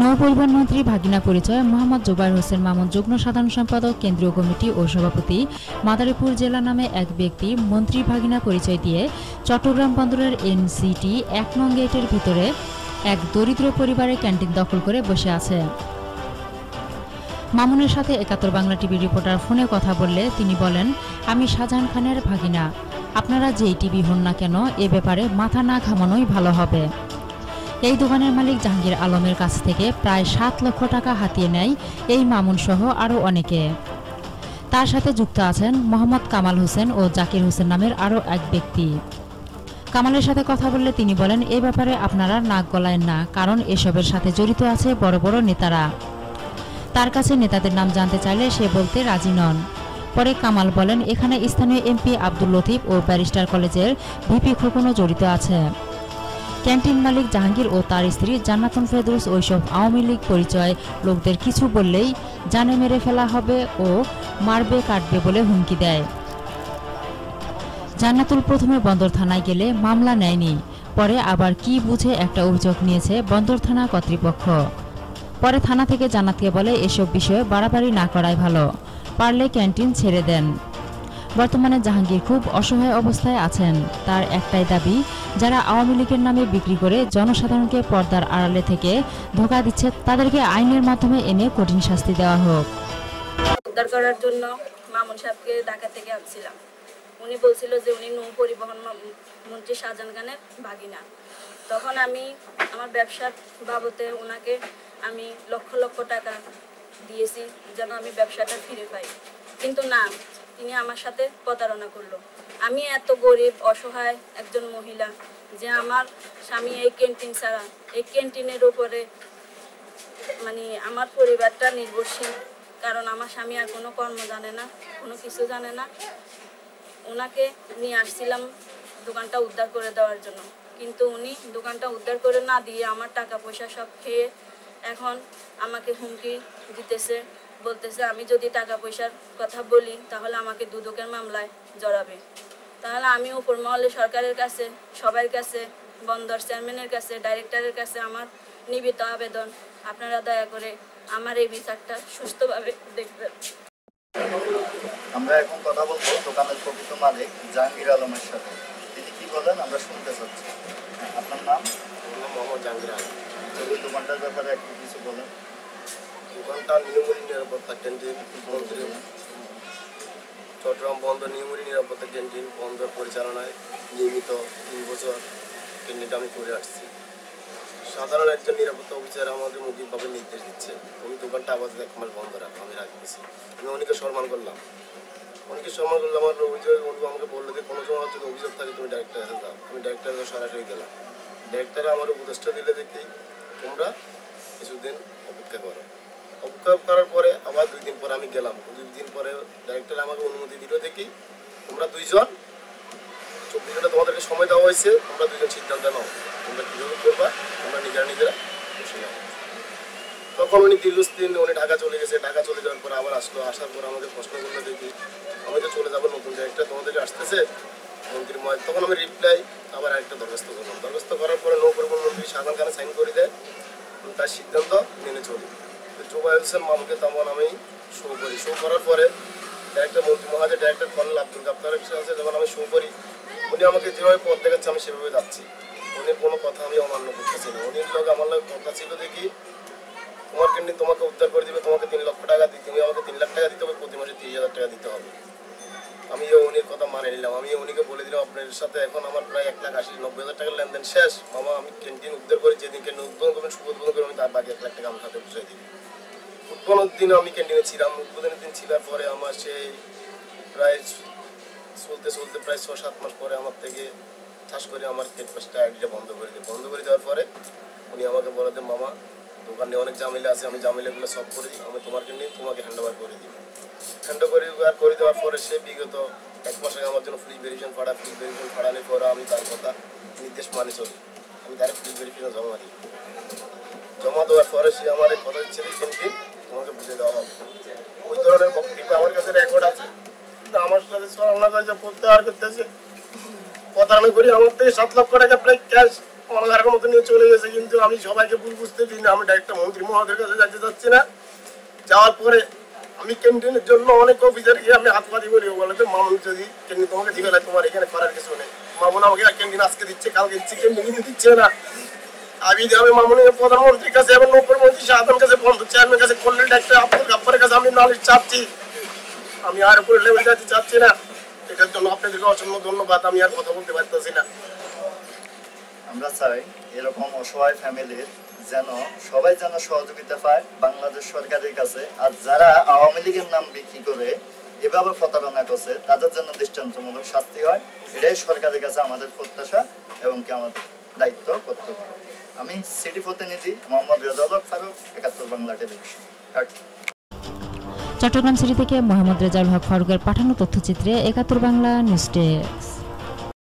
নৌপরিবহন মন্ত্রী ভাগিনা পরিচয়, মোহাম্মদ জুবাইর হোসেন মামুন যুগ্ম সাধারণ সম্পাদক, কেন্দ্রীয় কমিটি ও সভাপতি। মাদারীপুর জেলা নামে এক ব্যক্তি, মন্ত্রী ভাগিনা পরিচয় দিয়ে চট্টগ্রাম বন্দরের এনসিটি এক নং গেটের ভিতরে এক দরিদ্র পরিবারের ক্যান্টিন দখল করে বসে আছে। মামুনের সাথে একাত্তর বাংলা টিভি রিপোর্টার ফোনে কথা বললে তিনি বলেন, আমি শাহজাহান খানের ভাগিনা। আপনারা যেই টিভি হন না কেন, এ ব্যাপারে মাথা না ঘামানোই ভালো হবে। এই দোকানের মালিক জাহাঙ্গীর আলমের কাছ থেকে প্রায় সাত লক্ষ টাকা হাতিয়ে নেয় এই মামুন সহ আরও অনেকে। তার সাথে যুক্ত আছেন মোহাম্মদ কামাল হোসেন ও জাকির হোসেন নামের আরও এক ব্যক্তি। কামালের সাথে কথা বললে তিনি বলেন, এ ব্যাপারে আপনারা নাক গলায়েন না, কারণ এসবের সাথে জড়িত আছে বড় বড় নেতারা। তার কাছে নেতাদের নাম জানতে চাইলে সে বলতে রাজি নন। পরে কামাল বলেন, এখানে স্থানীয় এমপি আব্দুল লতিফ ও ব্যারিস্টার কলেজের ভিপি খোকনও জড়িত আছে। ক্যান্টিন মালিক জাহাঙ্গীর ও তার স্ত্রী জান্নাতুন ফেরদৌস ওইসব আওয়ামী লীগ পরিচয় লোকদের কিছু বললেই জানে মেরে ফেলা হবে ও মারবে, কাটবে বলে হুমকি দেয়। জান্নাতুল প্রথমে বন্দর থানায় গেলে মামলা নেয়নি। পরে আবার কি বুঝে একটা অভিযোগ নিয়েছে বন্দর থানা কর্তৃপক্ষ। পরে থানা থেকে জান্নাতকে বলে এসব বিষয়ে বাড়াবাড়ি না করাই ভালো। পারলে ক্যান্টিন ছেড়ে দেন। বর্তমানে জাহাঙ্গীর খুব অসহায় অবস্থায় আছেন। তার একটাই দাবি, যারা আওয়ামী লীগের নামে বিক্রি করে জনসাধারণকে পর্দার আড়ালে থেকে ধোকা দিচ্ছে, তাদেরকে আইনের মাধ্যমে এনে কঠিন শাস্তি দেওয়া হোক। উদ্ধার করার জন্য মামুন সাহেবকে ঢাকা থেকে আনছিলাম। উনি বলছিল যে উনি নৌ পরিবহন মন্ত্রী শাহজাহান খানের ভাগিনা। তখন আমি আমার ব্যবসার বাবদে ওনাকে আমি লক্ষ লক্ষ টাকা দিয়েছি যেন আমি ব্যবসাটা ফিরে পাই। কিন্তু না তিনি আমার সাথে প্রতারণা করল। আমি এত গরিব, অসহায় একজন মহিলা যে আমার স্বামী এই ক্যান্টিন ছাড়া, এই ক্যান্টিনের উপরে মানে আমার পরিবারটা নির্ভরশীল। কারণ আমার স্বামী আর কোনো কর্ম জানে না, কোনো কিছু জানে না। ওনাকে নিয়ে আসছিলাম দোকানটা উদ্ধার করে দেওয়ার জন্য। কিন্তু উনি দোকানটা উদ্ধার করে না দিয়ে আমার টাকা পয়সা সব খেয়ে এখন আমাকে হুমকি দিতেছে, বলতেছে, আমি যদি টাকা পয়সার কথা বলি, তাহলে আমাকে দুদকের মামলায় জড়াবে। তাহলে আমি উপর মহলে সরকারের কাছে, সবার কাছে, বন্দর চেয়ারম্যানের কাছে, ডাইরেক্টরের কাছে আমার নিবিত আবেদন। আপনারা দয়া করে আমার এই বিচারটা সুস্থভাবে দেখবেন। আমরা এখন কথা বলব দোকানের প্রকৃত মালিক জাহাঙ্গীর আলমের সাথে। বলেন আমরা শুনতে চাচ্ছি। হ্যাঁ, আপনার নাম? মোহাম্মদ জাহাঙ্গীর আলম। ছবি দোকানটার ব্যাপারে একটু কিছু বলেন। দোকানটা নিয়মরি নিরাপত্তা ক্যান্টিন মন্ত্রী চট্টগ্রাম বন্দর নিয়মরি নিরাপত্তা ক্যান্টিন বন্দর পরিচালনায় নিয়মিত তিন বছর ক্যান্টিনটা আমি করে আসছি। সাধারণ একজন নিরাপত্তা অফিসার আমাদের মৌখিকভাবে নির্দেশ দিচ্ছে উনি দোকানটা আবার এক মাস বন্ধ রাখো আমি রাখতেছি। আমি অনেকে সম্মান করলাম। অনেকে সম্মান করলাম আমার অভিযোগ উনি আমাকে বলল যে কোনো সময় যদি অভিযোগ থাকে তুমি ডাইরেক্টর কাছে যাও। আমি কাছে সরাসরি গেলাম। ডাইরেক্টর আমার উপদেশটা দিলে দেখি তোমরা কিছুদিন অপেক্ষা করো। অপেক্ষা করার পরে আবার দুই দিন পরে আমি গেলাম। দুই দিন পরে ডাইরেক্টর আমাকে অনুমতি দিল দেখি তোমরা দুইজন চব্বিশ ঘণ্টা তোমাদেরকে সময় দেওয়া হয়েছে, তোমরা দুজন সিদ্ধান্ত নাও। তোমরা কীভাবে করবা? তোমরা নিজেরা নিজেরা বসে নাও। তখন উনি দীর্ঘদিন উনি ঢাকা চলে গেছে। ঢাকা চলে যাওয়ার পর আবার আসলো। আসার পর আমাদের প্রশ্ন করল দেখি আমি তো চলে যাব নতুন ডাইরেক্টর তোমাদেরকে আসতেছে? মন্ত্রী মহাজ তখন আমি রিপ্লাই আবার আরেকটা দরখাস্ত করলাম। দরখাস্ত করার পরে নৌ পরিবহন মন্ত্রী শাহজাহান খানে সাইন করে দেয়। তার সিদ্ধান্ত মেনে চলি। জোবাই হোসেন মামুকে তখন আমি শো করি। শো করার পরে ডাইরেক্টর মন্ত্রী মহাজের ডাইরেক্টর কর্নেল আব্দুল গাপ্তারের আছে। যখন আমি শো করি, উনি আমাকে যেভাবে পথ দেখাচ্ছে, আমি সেভাবে যাচ্ছি। উনি কোনো কথা আমি অমান্য করতেছি না। উনি লোক আমার লোক কথা ছিল দেখি তোমার কেমনি তোমাকে উদ্ধার করে দিবে তোমাকে তিন লক্ষ টাকা দিতে তুমি আমাকে তিন লাখ টাকা দিতে হবে প্রতি মাসে তিরিশ হাজার টাকা দিতে হবে আমি এই উনির কথা মানে নিলাম আমি উনিকে বলে সাথে এখন আমার প্রায় এক লাখ আশি, নব্বই হাজার টাকার লেনদেন শেষ। মামা, আমি ক্যান্টিন উদ্ধার করে যেদিন উদ্বোধন করবেন শুভ উদ্বোধন করবেন আমি তার বাকি এক লাখ টাকা আমার হাতে দিই। উদ্বোধনের দিন আমি ক্যান্টিনে ছিলাম, উদ্বোধনের দিন ছিলার পরে আমার সেই প্রায় চলতে চলতে প্রায় ছ সাত মাস পরে আমার থেকে ঠাস করে আমার ব্রেকফাস্টটা আইডিটা বন্ধ করে দিই বন্ধ করে দেওয়ার পরে উনি আমাকে বলে দেন, মামা, দোকানে অনেক ঝামেলা আছে, আমি ঝামেলাগুলো সব করে দিই, আমি তোমার নিয়ে তোমাকে হ্যান্ড ওভার করে দিই। হ্যান্ড ওভার করে দেওয়ার পরে সে বিগত এক মাস আগে আমার জন্য ফ্রি ভেরিফিকেশন ফাড়া ফ্রি ভেরিফিকেশন ফাড়ানোর পরে আমি তার কথা নির্দেশ মানে চলি আমি তার ফ্রি ভেরিফিকেশন জমা দিই। জমা দেওয়ার পরে সে আমার কথা দিচ্ছে কিন্তু তোমাকে বুঝে দেওয়া হবে। ওই ধরনের বক্তব্য আমার কাছে রেকর্ড আছে। কিন্তু আমার সাথে সব আমার কাছে প্রত্যাহার করতেছে প্রতারণা করি আমার থেকে সাত লক্ষ টাকা প্রায় ক্যাশ অনাধারের মতো নিয়ে চলে গেছে। কিন্তু আমি সবাইকে ভুল বুঝতে দিই না। আমি ডাইরেক্ট মন্ত্রী মহাদের কাছে যাইতে চাচ্ছি না। যাওয়ার পরে আমি ক্যান্টিনের জন্য অনেক অফিসার গিয়ে আমি হাত পাতি বলি বলে যে, মামুন যদি ক্যান্টিন তোমাকে দিবে না তোমার এখানে করার কিছু নেই। মামুন আমাকে ক্যান্টিন আজকে দিচ্ছে, কালকে দিচ্ছে, ক্যান্টিন কিন্তু দিচ্ছে না। আমি আমি মামুনের প্রধানমন্ত্রীর কাছে এবং মুখ্যমন্ত্রী শাহাদার কাছে বন্ধ চেয়ারম্যান কাছে, কল্যাণ ডাক্তার আব্দুল গাব্বারের কাছে আমি নালিশ চাচ্ছি। আমি আর উপরে লেভেল যাতে চাচ্ছি না। এটার জন্য আপনাদেরকে অসংখ্য ধন্যবাদ, আমি আর কথা বলতে পারতেছি না। আমরা চাই এরকম অসহায় ফ্যামিলির যেন সবাই যেন সহযোগিতা পায় বাংলাদেশ সরকারের কাছে। আর যারা আওয়ামী লীগের নাম বিক্রি করে এভাবে প্রতারণা করছে, তাদের জন্য দৃষ্টান্তমূলক শাস্তি হয়। এটাই সরকারের কাছে আমাদের প্রত্যাশা এবং কি আমাদের দায়িত্ব, কর্তব্য। আমি সিটি প্রতিনিধি মোহাম্মদ রেজাউল ফারুক, একাত্তর বাংলা টেলিভিশন। চট্টগ্রাম সিটি থেকে মোহাম্মদ রেজাউল হক ফারুকের পাঠানো তথ্যচিত্রে একাত্তর বাংলা নিউজ ডেস্ক।